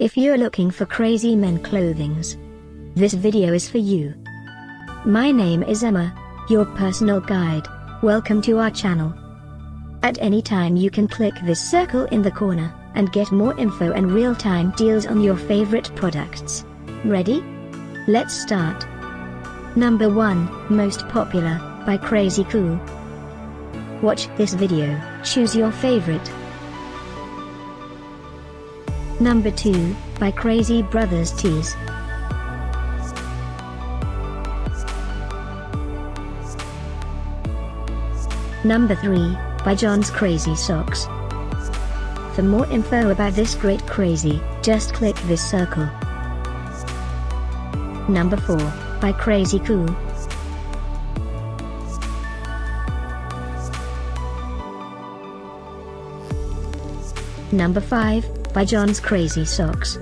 If you're looking for crazy men clothings, this video is for you. My name is Emma, your personal guide. Welcome to our channel. At any time you can click this circle in the corner, and get more info and real-time deals on your favorite products. Ready? Let's start. Number 1, Most Popular, by Crazy Cool. Watch this video, choose your favorite. Number 2, by Crazy Brothers Tees. Number 3, by John's Crazy Socks. For more info about this great crazy, just click this circle. Number 4, by Crazy Cool. Number 5, by John's Crazy Socks.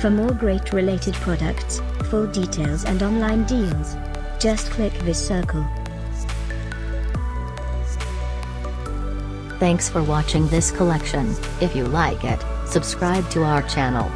For more great related products, full details and online deals, just click this circle. Thanks for watching this collection. If you like it, subscribe to our channel.